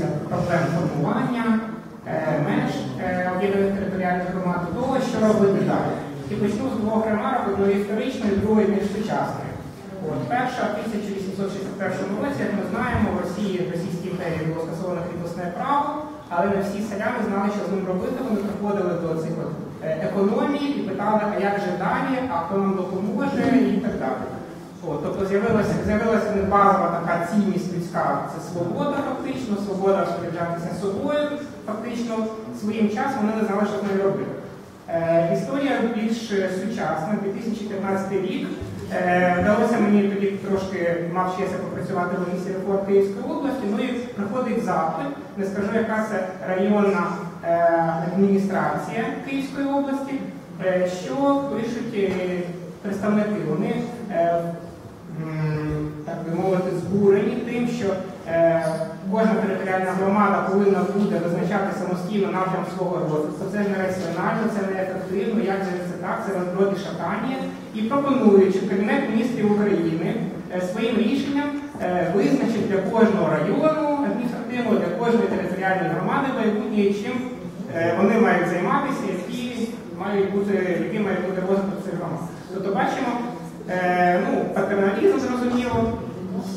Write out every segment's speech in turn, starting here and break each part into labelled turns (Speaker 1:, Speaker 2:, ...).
Speaker 1: торкнутися проблем формування, е, меж е, об'єднаних територіальних громад того, що робити далі. І почну з двох ремарок, одної історичної, другої більш сучасної. От, перша в 1861 році, як ми знаємо, в Росії в Російській імперії було скасовано кріпосне право, але не всі селяни знали, що з ним робити. Вони приходили до цих е, економії і питали, а як же далі, а хто нам допоможе і так далі. От, тобто з'явилася з'явилася базова така цінність людська, це свобода фактично, свобода розпоряджатися собою, фактично своїм часом вони не з нею робити. Е, історія більш сучасна, 2015 рік. Е, вдалося мені тоді трошки мав чесно попрацювати в місті реформ Київської області. Ну і приходить запит, не скажу, яка це районна е, адміністрація Київської області, е, що пишуть е, представники. Вони е, так би мовити, збурені тим, що е, кожна територіальна громада повинна буде визначати самостійно напрям свого розвитку. Це не раціонально, це не ефективно, як же це так, це розброді шатання. І пропонують, що Кабінет міністрів України е, своїм рішенням е, визначить для кожного району адміністративного, для кожної територіальної громади майбутнє, чим вони мають займатися, які мають бути, який має бути розвиток цих громад. Тобто бачимо, е, ну, патерналізм зрозуміло,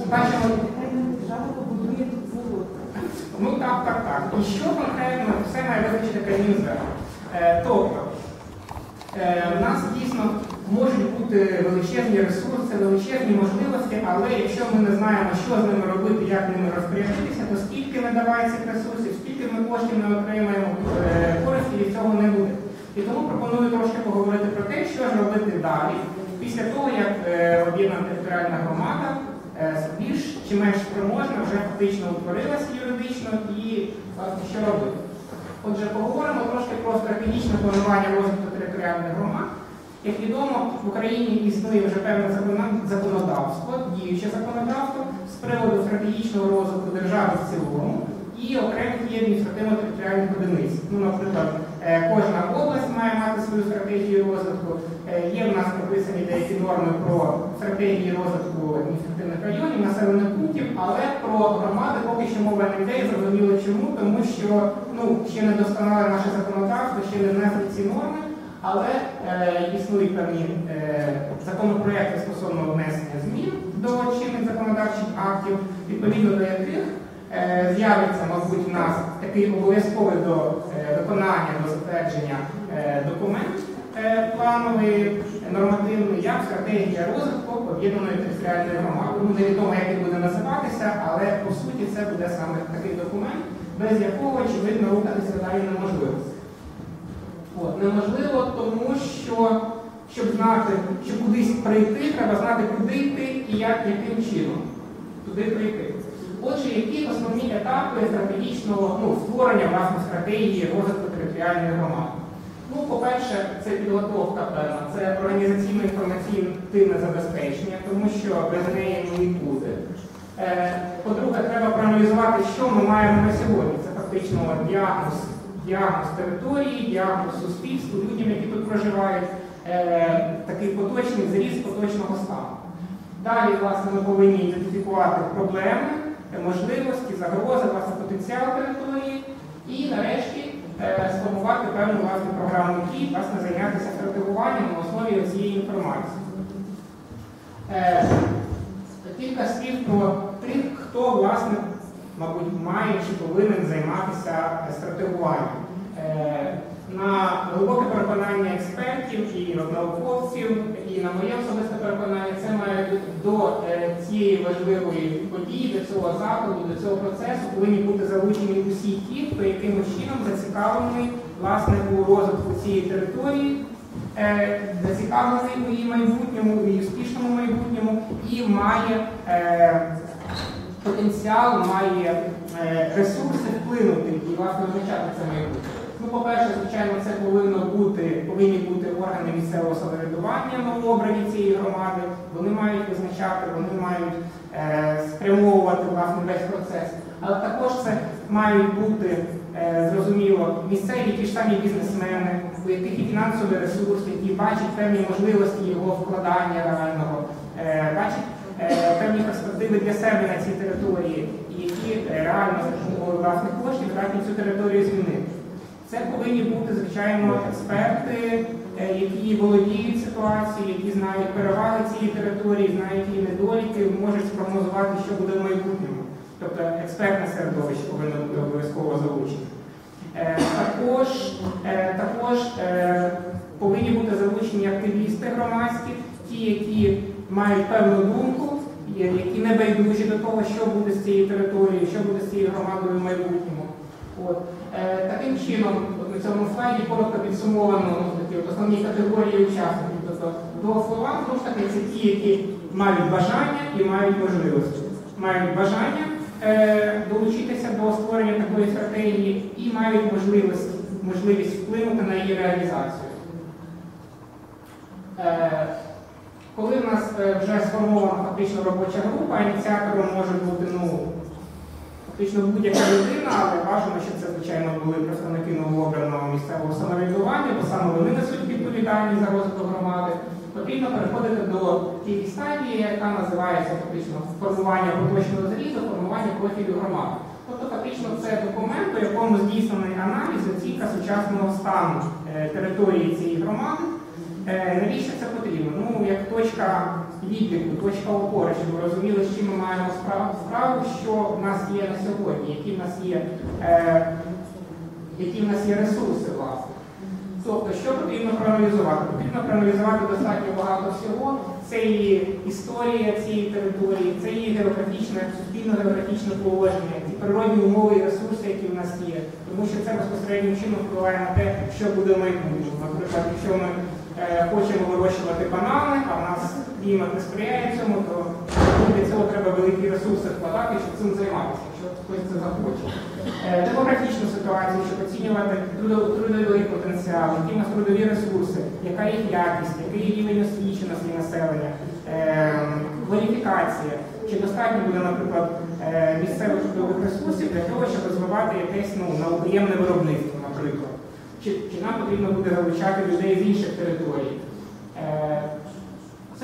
Speaker 1: бачимо. Ну так, так, так. І що конкретно все має визначити Кабмінзвер? Е, тобто, е, в нас дійсно можуть бути величезні ресурси, величезні можливості, але якщо ми не знаємо, що з ними робити, як ними розпорядитися, то скільки не давай цих ресурсів, скільки ми коштів не отримаємо, е, користі від цього не буде. І тому пропоную трошки поговорити про те, що ж робити далі, після того, як е, об'єднана територіальна громада е, більш чи менш спроможна вже фактично утворилася юридично і власне що робити. Отже, поговоримо трошки про стратегічне планування розвитку територіальних громад. Як відомо, в Україні існує вже певне законодавство, діюче законодавство з приводу стратегічного розвитку держави в цілому і окремих є адміністративно-територіальних одиниць. Ну, наприклад, е, кожна область свою стратегію розвитку. Е, Є в нас прописані деякі норми про стратегії розвитку адміністративних районів, населених пунктів, але про громади поки що мова не йде, зрозуміло чому, тому що ну, ще не досконале наше законодавство, ще не внесли ці норми, але е, існують певні е, законопроекти стосовно внесення змін до чинних законодавчих актів, відповідно до яких е, з'явиться, мабуть, в нас такий обов'язковий до е, виконання, до затвердження е, документ е, плановий, нормативний, як стратегія розвитку об'єднаної територіальної громади. Ну, невідомо, як він буде називатися, але по суті це буде саме такий документ, без якого, очевидно, рухатися далі неможливо. От, неможливо, тому що, щоб знати, щоб кудись прийти, треба знати, куди йти і як, яким чином туди прийти. Отже, які основні етапи стратегічного ну, створення власне стратегії розвитку територіальної громади? Ну, по-перше, це підготовка певна, це організаційно-інформаційне забезпечення, тому що без неї не буде. Е, По-друге, треба проаналізувати, що ми маємо на сьогодні. Це фактично діагноз, діагноз території, діагноз суспільству, людям, які тут проживають, е, такий поточний зріз поточного стану. Далі, власне, ми повинні ідентифікувати проблеми, можливості, загрози, власне, потенціал території і, нарешті, е, сформувати певну власне програму дій, власне, зайнятися стратегуванням на основі цієї інформації. Е, Кілька слів про тих, хто, власне, мабуть, має чи повинен займатися стратегуванням. На глибоке переконання експертів і науковців, і на моє особисте переконання, це має до е, цієї важливої події, до цього заходу, до цього процесу повинні бути залучені усі ті, хто якимось чином зацікавлений власне у розвитку цієї території, е, зацікавлений у її майбутньому, у її успішному майбутньому і має е, потенціал, має е, ресурси вплинути і власне визначати це майбутнє. По-перше, звичайно, це повинно бути, повинні бути органи місцевого самоврядування новообрані цієї громади. Вони мають визначати, вони мають е, спрямовувати власне весь процес. Але також це мають бути е, зрозуміло місцеві ті ж самі бізнесмени, у яких і фінансовий ресурс, які бачать певні можливості його вкладання реального, е, бачать е, певні перспективи для себе на цій території і які е, реально власних коштів здатні цю територію змінити. Це повинні бути, звичайно, експерти, е, які володіють ситуацією, які знають переваги цієї території, знають її недоліки, можуть спрогнозувати, що буде в майбутньому. Тобто експертне середовище повинно бути обов'язково залучено. Е, Також, е, також повинні бути залучені активісти громадські, ті, які мають певну думку, які не байдужі до того, що буде з цією територією, що буде з цією громадою в майбутньому. От. Е, таким чином, от на цьому слайді коротко підсумовано ну, такі от основні категорії учасників. Тобто до слова, знову ж таки, це ті, які мають бажання і мають можливості. Мають бажання е, долучитися до створення такої стратегії і мають можливість, можливість вплинути на її реалізацію. Е, коли в нас е, вже сформована фактично робоча група, ініціатором може бути ну, фактично будь-яка людина, але бажано, щоб це, звичайно, були представники новообраного місцевого самоврядування, бо саме вони несуть відповідальність за розвиток громади. Потрібно переходити до тієї стадії, яка називається фактично формування поточного зрізу, формування профілю громади. Тобто, фактично, це документ, у якому здійснений аналіз оцінка сучасного стану е, території цієї громади. Е, Навіщо це потрібно? Ну, як точка відліку, точка опори, щоб ми розуміли, з чим ми маємо справу, що в нас є на сьогодні, які в нас є, е, які в нас є ресурси, власне. Тобто, що потрібно проаналізувати? Потрібно проаналізувати достатньо багато всього. Це і історія цієї території, це і географічне, суспільно-географічне положення, ці природні умови і ресурси, які в нас є. Тому що це безпосереднім чином впливає на те, що буде майбутньому. Наприклад, якщо ми е, хочемо вирощувати банани, а в нас клімат не сприяє цьому, то для цього треба великі ресурси вкладати, щоб цим займатися, якщо хтось це захоче. Е, Демографічну ситуацію, щоб оцінювати трудовий потенціал, які в нас трудові ресурси, яка їх якість, який рівень освіченості населення, е, кваліфікація, чи достатньо буде, наприклад, е, місцевих трудових ресурсів для того, щоб розвивати якесь ну, наукоємне виробництво, наприклад. Чи, чи нам потрібно буде залучати людей з інших територій.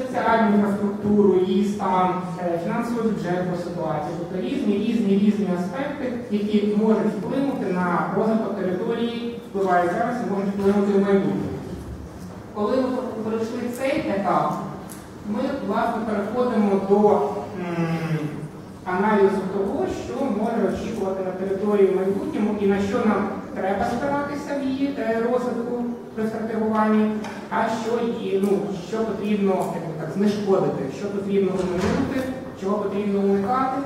Speaker 1: Соціальну інфраструктуру, її стан, е, фінансову бюджетну ситуацію, тобто різні, різні, різні аспекти, які можуть вплинути на розвиток території, впливають зараз і можуть вплинути в майбутньому. Коли ми пройшли цей етап, ми власне переходимо до аналізу того, що може очікувати на території в майбутньому і на що нам треба спиратися в її е, розвитку при стратегуванні, а що ну, що потрібно як так, знешкодити, що потрібно вимінути, чого потрібно уникати.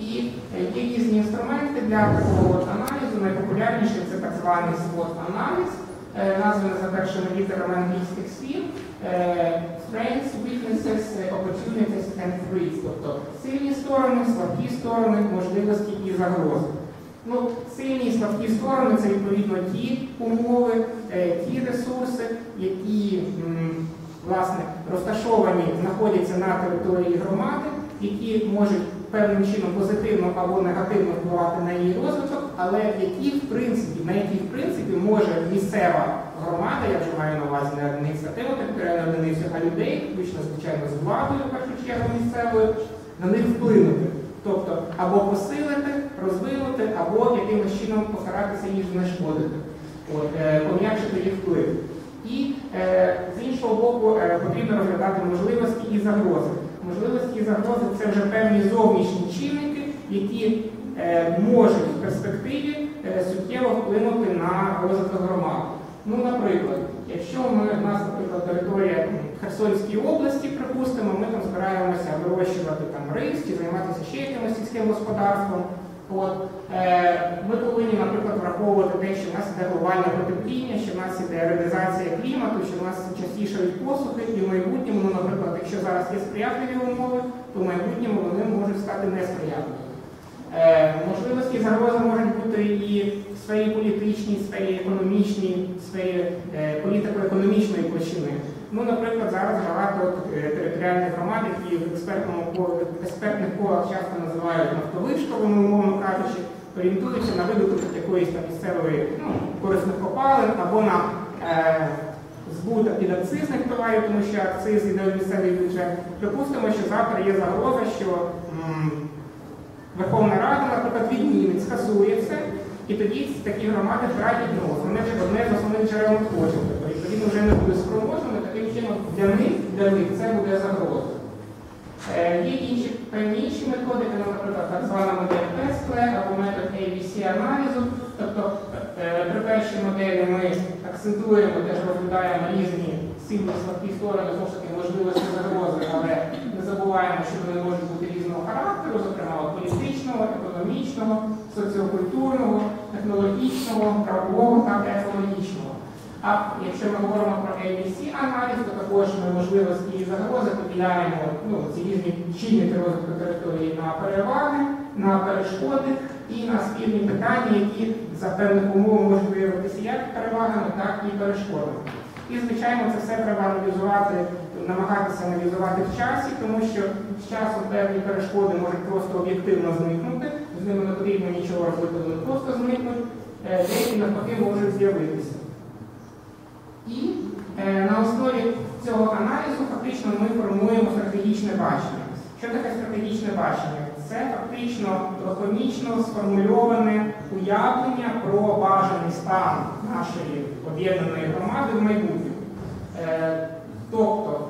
Speaker 1: І е, є різні інструменти для такого аналізу. Найпопулярніший це так званий SWOT-аналіз, е, названий за першими літерами англійських слів. е, Strengths, weaknesses, opportunities and threats, тобто сильні сторони, слабкі сторони, можливості і загрози. Ну, сильні і слабкі сторони це відповідно ті умови, е, ті ресурси, які власне розташовані, знаходяться на території громади, які можуть певним чином позитивно або негативно впливати на її розвиток, але які в принципі, на які в принципі може місцева громада, я вже маю на увазі не адміністративну територіальну одиницю, а людей, включно звичайно з владою, в першу чергу місцевою, на них вплинути. Тобто або посилити, розвинути, або якимось чином постаратися їх знешкодити, от, е, пом'якшити їх вплив. І е, з іншого боку е, потрібно розглядати можливості і загрози. Можливості і загрози це вже певні зовнішні чинники, які е, можуть в перспективі е, суттєво вплинути на розвиток громади. Ну, наприклад, якщо ми, у нас, наприклад, територія м, Херсонської області, припустимо, ми там збираємося вирощувати там рис чи займатися ще якимось сільським господарством. От, е, ми повинні, наприклад, враховувати те, що в нас іде глобальне потепління, що в нас іде реалізація клімату, що в нас частіше посухи, і в майбутньому, ну, наприклад, якщо зараз є сприятливі умови, то в майбутньому вони можуть стати несприятливими. Е, можливості загрози можуть бути і в сфері політичній, в сфері економічній, в сфері е, політико-економічної площини. Ну, наприклад, зараз багато е, територіальних громад, які в експертному експертних колах часто називають нафтовишковими, умовно кажучи, орієнтуються на видобуток якоїсь там місцевої ну, корисних копалин або на е, збут підакцизних товарів, тому що акциз йде в місцевий бюджет. Припустимо, що завтра є загроза, що м, Верховна Рада, наприклад, відмінить, скасує це, і тоді такі громади втратять ну, основне, одне з основних джерел надходжень. Тобто, відповідно, вже не буде для них, для них це буде загроза. Е, Є інші певніші методики, наприклад, так звана модель Пескле або метод ABC-аналізу. Тобто е, при першій моделі ми акцентуємо, теж розглядаємо різні сильні слабкі сторони, знову ж таки, можливості загрози, але не забуваємо, що вони можуть бути різного характеру, зокрема політичного, економічного, соціокультурного, технологічного, правового. А якщо ми говоримо про ABC-аналіз, то також ми можливості і загрози поділяємо ну, ці різні чинники розвитку території на переваги, на перешкоди і на спільні питання, які за певних умов можуть виявитися як перевагами, так і перешкодами. І, звичайно, це все треба аналізувати, намагатися аналізувати в часі, тому що з часом певні перешкоди можуть просто об'єктивно зникнути, з ними не потрібно нічого робити, вони просто зникнуть, Е, деякі навпаки можуть з'явитися. І е, на основі цього аналізу фактично ми формуємо стратегічне бачення. Що таке стратегічне бачення? Це фактично лаконічно сформульоване уявлення про бажаний стан нашої об'єднаної громади в майбутньому. Е, тобто,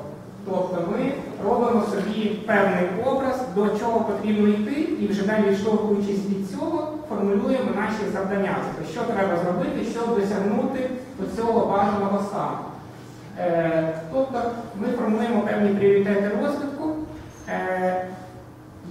Speaker 1: тобто ми робимо собі певний образ, до чого потрібно йти, і вже далі відштовхуючись від цього, формулюємо наші завдання. Що треба зробити, щоб досягнути до цього бажаного стану. Е, тобто ми формуємо певні пріоритети розвитку. Е,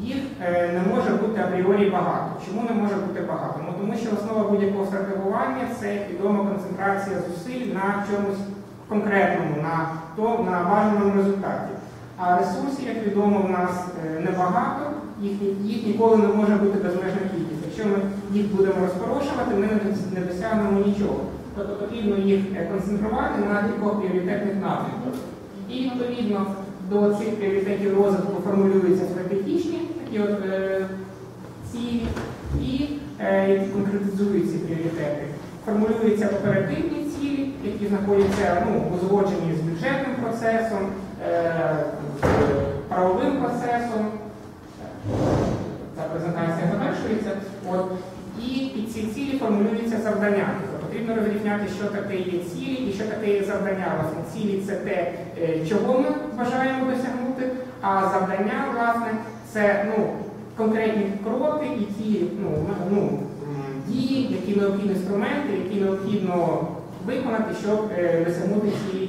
Speaker 1: їх е, не може бути апріорі багато. Чому не може бути багато? Ну, тому що основа будь-якого стратегування це відома концентрація зусиль на чомусь конкретному, на, то, на бажаному результаті. А ресурсів, як відомо, в нас небагато, їх, їх ніколи не може бути безмежна кількість. Якщо ми їх будемо розпорошувати, ми не досягнемо нічого. Тобто потрібно їх е, концентрувати на кількох пріоритетних напрямках. І відповідно до цих пріоритетів розвитку формулюються стратегічні такі от, е, цілі, і е, які конкретизують ці пріоритети. Формулюються оперативні цілі, які знаходяться ну, узгоджені з бюджетним процесом, е, з правовим процесом. Ця презентація завершується. От. І під ці цілі формулюються завдання. Потрібно розрізняти, що таке є цілі і що таке є завдання. Власне, цілі це те, е, чого ми бажаємо досягнути, а завдання, власне, це ну, конкретні кроки і ті ну, ну, дії, які необхідні інструменти, які необхідно виконати, щоб е, досягнути цієї